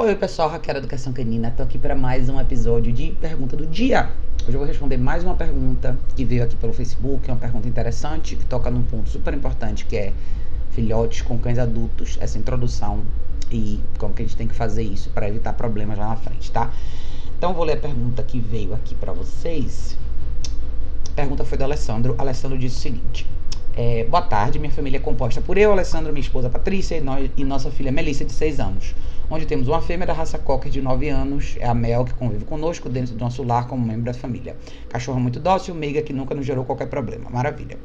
Oi pessoal, Raquel Educação Canina, tô aqui para mais um episódio de Pergunta do Dia. Hoje eu vou responder mais uma pergunta que veio aqui pelo Facebook, é uma pergunta interessante, que toca num ponto super importante, que é filhotes com cães adultos, essa introdução e como que a gente tem que fazer isso para evitar problemas lá na frente, tá? Então vou ler a pergunta que veio aqui para vocês. A pergunta foi do Alessandro. Alessandro disse o seguinte: é, Boa tarde, minha família é composta por eu, Alessandro, minha esposa Patrícia e, nós, e nossa filha Melissa, de 6 anos onde temos uma fêmea da raça Cocker de 9 anos, é a Mel, que convive conosco dentro do nosso lar como membro da família. Cachorro muito dócil, meiga que nunca nos gerou qualquer problema. Maravilha.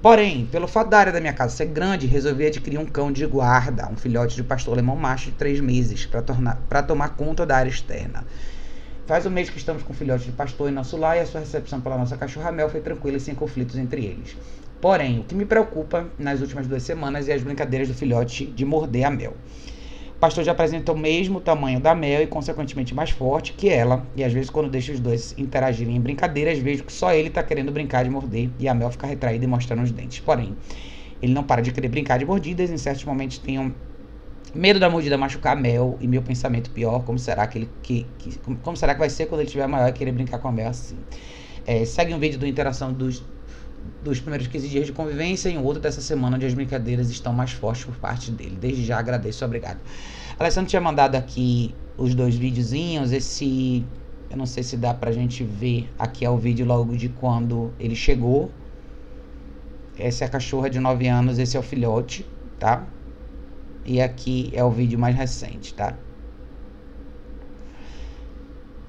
Porém, pelo fato da área da minha casa ser grande, resolvi adquirir um cão de guarda, um filhote de pastor alemão macho de 3 meses, para tomar conta da área externa. Faz um mês que estamos com o filhote de pastor em nosso lar e a sua recepção pela nossa cachorra Mel foi tranquila e sem conflitos entre eles. Porém, o que me preocupa nas últimas duas semanas é as brincadeiras do filhote de morder a Mel. Pastor já apresenta o mesmo tamanho da Mel e, consequentemente, mais forte que ela. E às vezes, quando deixa os dois interagirem em brincadeiras, vejo que só ele está querendo brincar de morder e a Mel fica retraída e mostrando os dentes. Porém, ele não para de querer brincar de mordidas. Em certos momentos, tenho medo da mordida machucar a Mel e meu pensamento pior: como será que ele que, que como será que vai ser quando ele estiver maior e querer brincar com a Mel assim? É, segue um vídeo do Interação dos dos primeiros 15 dias de convivência e um outro dessa semana onde as brincadeiras estão mais fortes por parte dele. Desde já agradeço, obrigado. Alessandro tinha mandado aqui os dois videozinhos, esse eu não sei se dá pra gente ver aqui é o vídeo logo de quando ele chegou. Essa é a cachorra de 9 anos, esse é o filhote, tá? E aqui é o vídeo mais recente, tá?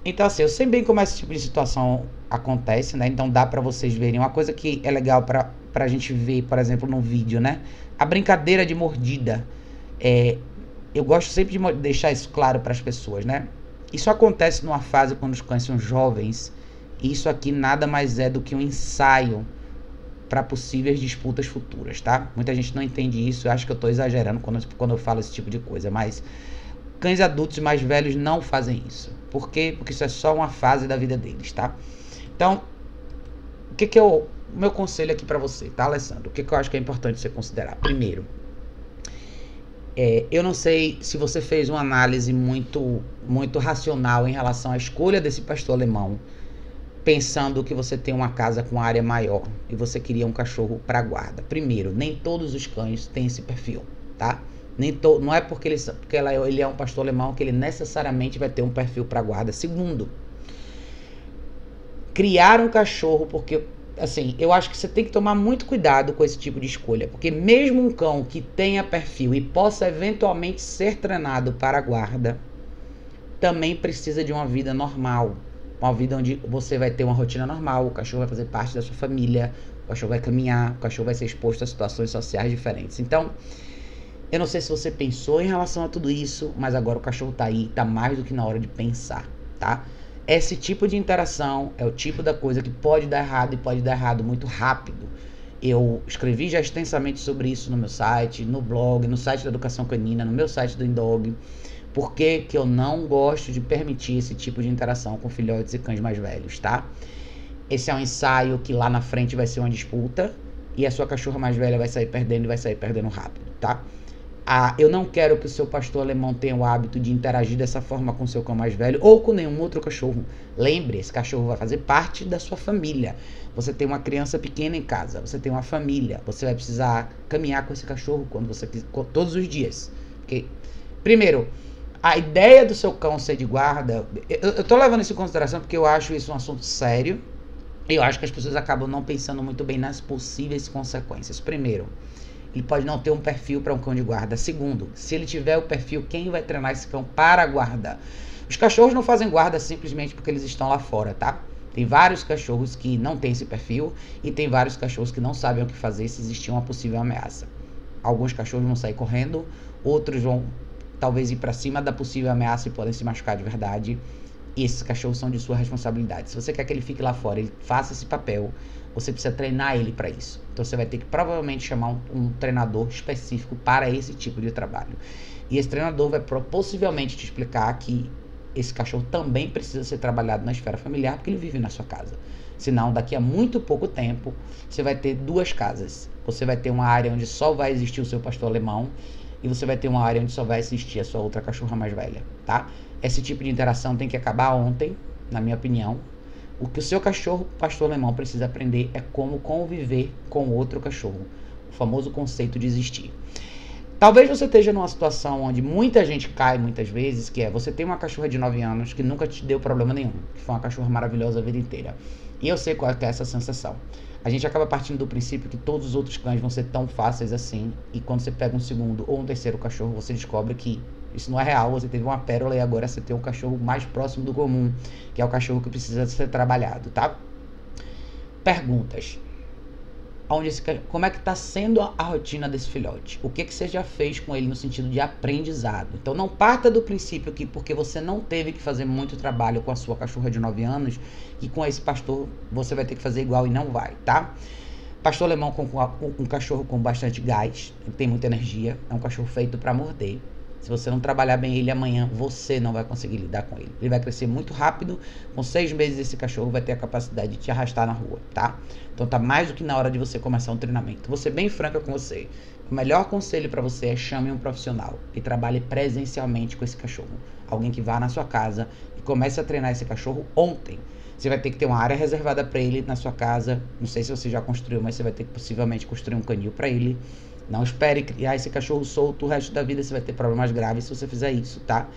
Então, assim, eu sei bem como esse tipo de situação acontece, né? Então dá para vocês verem. Uma coisa que é legal pra, pra gente ver, por exemplo, no vídeo, né? A brincadeira de mordida. É, eu gosto sempre de deixar isso claro para as pessoas, né? Isso acontece numa fase quando os cães são jovens. Isso aqui nada mais é do que um ensaio para possíveis disputas futuras, tá? Muita gente não entende isso, eu acho que eu estou exagerando quando, quando eu falo esse tipo de coisa, mas cães adultos mais velhos não fazem isso. Por quê? Porque isso é só uma fase da vida deles, tá? Então, o que que eu meu conselho aqui para você, tá, Alessandro? O que que eu acho que é importante você considerar? Primeiro, é, eu não sei se você fez uma análise muito muito racional em relação à escolha desse pastor alemão, pensando que você tem uma casa com área maior e você queria um cachorro para guarda. Primeiro, nem todos os cães têm esse perfil, tá? Nem não é porque, ele, porque ela, ele é um pastor alemão que ele necessariamente vai ter um perfil para guarda. Segundo, criar um cachorro, porque assim, eu acho que você tem que tomar muito cuidado com esse tipo de escolha, porque mesmo um cão que tenha perfil e possa eventualmente ser treinado para guarda, também precisa de uma vida normal, uma vida onde você vai ter uma rotina normal, o cachorro vai fazer parte da sua família, o cachorro vai caminhar, o cachorro vai ser exposto a situações sociais diferentes. Então, eu não sei se você pensou em relação a tudo isso, mas agora o cachorro tá aí, tá mais do que na hora de pensar, tá? Esse tipo de interação é o tipo da coisa que pode dar errado e pode dar errado muito rápido. Eu escrevi já extensamente sobre isso no meu site, no blog, no site da Educação Canina, no meu site do Indog. Por que, que eu não gosto de permitir esse tipo de interação com filhotes e cães mais velhos, tá? Esse é um ensaio que lá na frente vai ser uma disputa e a sua cachorra mais velha vai sair perdendo e vai sair perdendo rápido, tá? Ah, eu não quero que o seu pastor alemão tenha o hábito de interagir dessa forma com seu cão mais velho ou com nenhum outro cachorro. Lembre, esse cachorro vai fazer parte da sua família. Você tem uma criança pequena em casa, você tem uma família, você vai precisar caminhar com esse cachorro quando você todos os dias. Okay? Primeiro, a ideia do seu cão ser de guarda, eu, eu tô levando isso em consideração porque eu acho isso um assunto sério. Eu acho que as pessoas acabam não pensando muito bem nas possíveis consequências. Primeiro, ele pode não ter um perfil para um cão de guarda. Segundo, se ele tiver o perfil, quem vai treinar esse cão para guarda? Os cachorros não fazem guarda simplesmente porque eles estão lá fora, tá? Tem vários cachorros que não têm esse perfil e tem vários cachorros que não sabem o que fazer se existir uma possível ameaça. Alguns cachorros vão sair correndo, outros vão talvez ir para cima da possível ameaça e podem se machucar de verdade. Esses cachorros são de sua responsabilidade. Se você quer que ele fique lá fora, ele faça esse papel, você precisa treinar ele para isso. Então você vai ter que provavelmente chamar um, um, treinador específico para esse tipo de trabalho. E esse treinador vai possivelmente te explicar que esse cachorro também precisa ser trabalhado na esfera familiar porque ele vive na sua casa. Senão, daqui a muito pouco tempo, você vai ter duas casas. Você vai ter uma área onde só vai existir o seu pastor alemão e você vai ter uma área onde só vai assistir a sua outra cachorra mais velha, tá? Esse tipo de interação tem que acabar ontem, na minha opinião. O que o seu cachorro, pastor alemão, precisa aprender é como conviver com outro cachorro. O famoso conceito de existir. Talvez você esteja numa situação onde muita gente cai muitas vezes, que é você tem uma cachorra de 9 anos que nunca te deu problema nenhum, que foi uma cachorra maravilhosa a vida inteira. E eu sei qual é essa sensação. A gente acaba partindo do princípio que todos os outros cães vão ser tão fáceis assim, e quando você pega um segundo ou um terceiro cachorro, você descobre que isso não é real, você teve uma pérola e agora você tem um cachorro mais próximo do comum, que é o cachorro que precisa ser trabalhado, tá? Perguntas onde esse, como é que está sendo a, a, rotina desse filhote. O que, que você já fez com ele no sentido de aprendizado. Então não parta do princípio que porque você não teve que fazer muito trabalho com a sua cachorra de 9 anos, que com esse pastor você vai ter que fazer igual e não vai, tá? Pastor alemão com, com, com um cachorro com bastante gás, tem muita energia, é um cachorro feito para morder. Se você não trabalhar bem ele amanhã, você não vai conseguir lidar com ele. Ele vai crescer muito rápido. Com seis meses, esse cachorro vai ter a capacidade de te arrastar na rua, tá? Então tá mais do que na hora de você começar um treinamento. Vou ser bem franca com você. O melhor conselho para você é chame um profissional e trabalhe presencialmente com esse cachorro. Alguém que vá na sua casa e comece a treinar esse cachorro ontem. Você vai ter que ter uma área reservada para ele na sua casa. Não sei se você já construiu, mas você vai ter que possivelmente construir um canil para ele. Não espere criar esse cachorro solto o resto da vida, você vai ter problemas graves se você fizer isso, tá?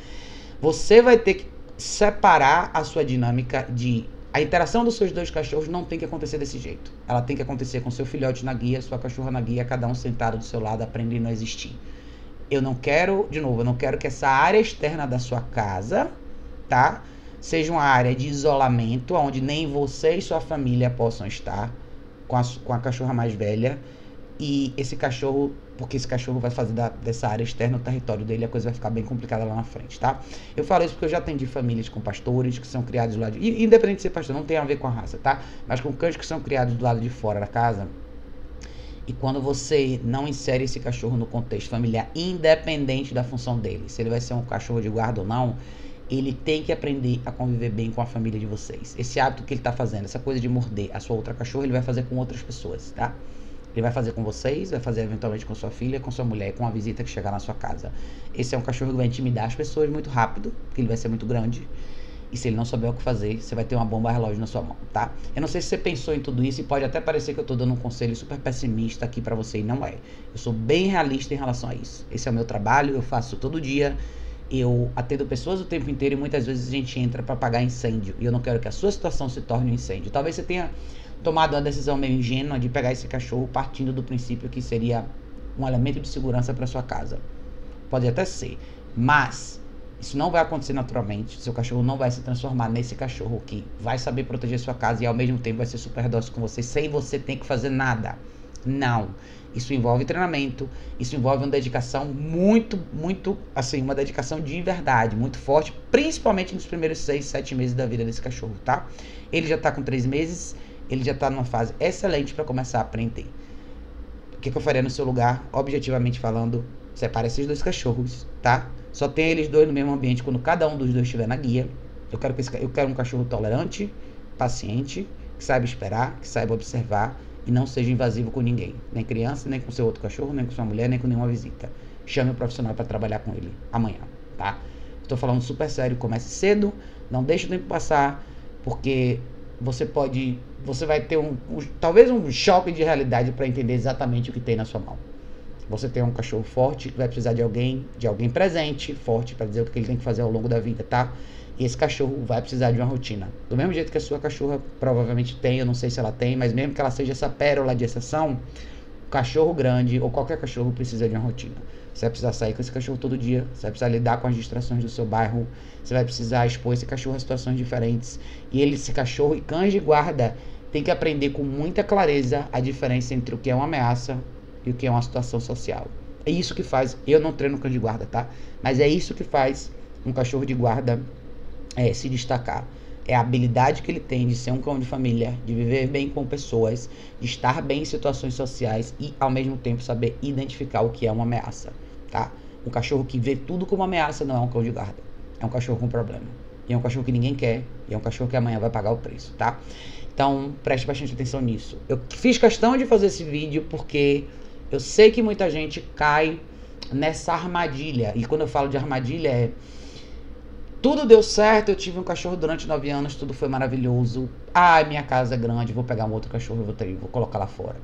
Você vai ter que separar a sua dinâmica de a interação dos seus dois cachorros não tem que acontecer desse jeito. Ela tem que acontecer com seu filhote na guia, sua cachorra na guia, cada um sentado do seu lado, aprendendo a existir. Eu não quero, de novo, eu não quero que essa área externa da sua casa, tá? Seja uma área de isolamento, onde nem você e sua família possam estar com a, com a cachorra mais velha e esse cachorro, porque esse cachorro vai fazer da, dessa área externa o território dele, a coisa vai ficar bem complicada lá na frente, tá? Eu falo isso porque eu já atendi famílias com pastores que são criados do lado de. Independente de ser pastor, não tem a ver com a raça, tá? Mas com cães que são criados do lado de fora da casa. E quando você não insere esse cachorro no contexto familiar, independente da função dele, se ele vai ser um cachorro de guarda ou não, ele tem que aprender a conviver bem com a família de vocês. Esse hábito que ele está fazendo, essa coisa de morder a sua outra cachorra, ele vai fazer com outras pessoas, tá? Ele vai fazer com vocês, vai fazer eventualmente com sua filha, com sua mulher, com a visita que chegar na sua casa. Esse é um cachorro que vai intimidar as pessoas muito rápido, porque ele vai ser muito grande. E se ele não souber o que fazer, você vai ter uma bomba relógio na sua mão, tá? Eu não sei se você pensou em tudo isso e pode até parecer que eu tô dando um conselho super pessimista aqui para você e não é. Eu sou bem realista em relação a isso. Esse é o meu trabalho, eu faço todo dia. Eu atendo pessoas o tempo inteiro e muitas vezes a gente entra para apagar incêndio. E eu não quero que a sua situação se torne um incêndio. Talvez você tenha tomado uma decisão meio ingênua de pegar esse cachorro partindo do princípio que seria um elemento de segurança para sua casa. Pode até ser, mas isso não vai acontecer naturalmente. Seu cachorro não vai se transformar nesse cachorro que vai saber proteger sua casa e ao mesmo tempo vai ser super dócil com você sem você ter que fazer nada. Não. Isso envolve treinamento, isso envolve uma dedicação muito, muito, assim, uma dedicação de verdade, muito forte, principalmente nos primeiros seis, sete meses da vida desse cachorro, tá? Ele já tá com três meses, ele já está numa fase excelente para começar a aprender. O que, que eu faria no seu lugar? Objetivamente falando, separe esses dois cachorros, tá? Só tem eles dois no mesmo ambiente quando cada um dos dois estiver na guia. Eu quero, que esse, eu quero um cachorro tolerante, paciente, que saiba esperar, que saiba observar e não seja invasivo com ninguém. Nem criança, nem com seu outro cachorro, nem com sua mulher, nem com nenhuma visita. Chame o profissional para trabalhar com ele amanhã, tá? Estou falando super sério, comece cedo, não deixe o tempo passar, porque você pode, você vai ter um, um talvez um choque de realidade para entender exatamente o que tem na sua mão. Você tem um cachorro forte que vai precisar de alguém, de alguém presente, forte para dizer o que ele tem que fazer ao longo da vida, tá? E esse cachorro vai precisar de uma rotina. Do mesmo jeito que a sua cachorra provavelmente tem, eu não sei se ela tem, mas mesmo que ela seja essa pérola de exceção, cachorro grande ou qualquer cachorro precisa de uma rotina. Você vai precisar sair com esse cachorro todo dia, você vai precisar lidar com as distrações do seu bairro, você vai precisar expor esse cachorro a situações diferentes. E ele, esse cachorro e cães de guarda, tem que aprender com muita clareza a diferença entre o que é uma ameaça e o que é uma situação social. É isso que faz. Eu não treino cão de guarda, tá? Mas é isso que faz um cachorro de guarda é, se destacar. É a habilidade que ele tem de ser um cão de família, de viver bem com pessoas, de estar bem em situações sociais e ao mesmo tempo saber identificar o que é uma ameaça, tá? Um cachorro que vê tudo como ameaça não é um cão de guarda. É um cachorro com problema. E é um cachorro que ninguém quer. E é um cachorro que amanhã vai pagar o preço, tá? Então, preste bastante atenção nisso. Eu fiz questão de fazer esse vídeo porque eu sei que muita gente cai nessa armadilha. E quando eu falo de armadilha é tudo deu certo, eu tive um cachorro durante nove anos, tudo foi maravilhoso. Ah, minha casa é grande, vou pegar um outro cachorro vou, ter, vou colocar lá fora.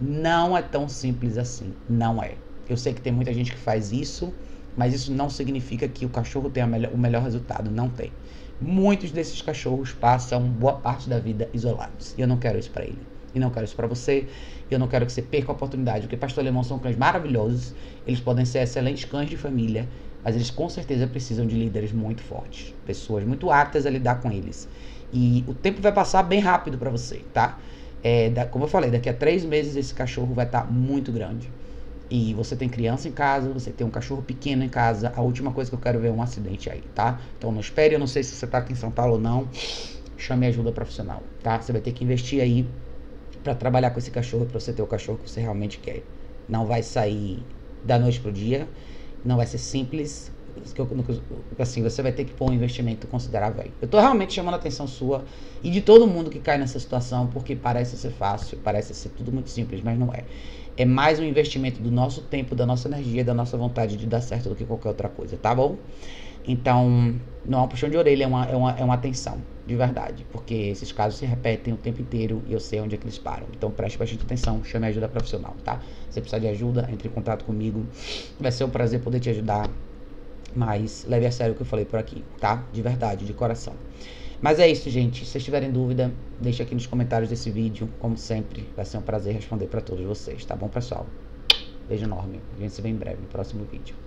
Não é tão simples assim. Não é. Eu sei que tem muita gente que faz isso, mas isso não significa que o cachorro tenha o melhor resultado. Não tem. Muitos desses cachorros passam boa parte da vida isolados. E eu não quero isso para ele. E não quero isso para você. E eu não quero que você perca a oportunidade. Porque pastor alemão são cães maravilhosos. Eles podem ser excelentes cães de família mas eles com certeza precisam de líderes muito fortes, pessoas muito aptas a lidar com eles. E o tempo vai passar bem rápido para você, tá? É, da, como eu falei, daqui a três meses esse cachorro vai estar tá muito grande. E você tem criança em casa, você tem um cachorro pequeno em casa. A última coisa que eu quero ver é um acidente aí, tá? Então não espere, eu não sei se você tá aqui em São Paulo ou não. Chame ajuda profissional, tá? Você vai ter que investir aí para trabalhar com esse cachorro, para você ter o cachorro que você realmente quer. Não vai sair da noite pro dia não vai ser simples. Assim, você vai ter que pôr um investimento considerável aí. Eu tô realmente chamando a atenção sua e de todo mundo que cai nessa situação, porque parece ser fácil, parece ser tudo muito simples, mas não é. É mais um investimento do nosso tempo, da nossa energia, da nossa vontade de dar certo do que qualquer outra coisa, tá bom? Então, não é um puxão de orelha, é uma, é uma, é uma atenção, de verdade. Porque esses casos se repetem o tempo inteiro e eu sei onde é que eles param. Então, preste bastante atenção, chame ajuda profissional, tá? Se precisar de ajuda, entre em contato comigo. Vai ser um prazer poder te ajudar. Mas leve a sério o que eu falei por aqui, tá? De verdade, de coração. Mas é isso, gente. Se vocês tiverem dúvida, deixe aqui nos comentários desse vídeo. Como sempre, vai ser um prazer responder para todos vocês, tá bom, pessoal? Beijo enorme. A gente se vê em breve no próximo vídeo.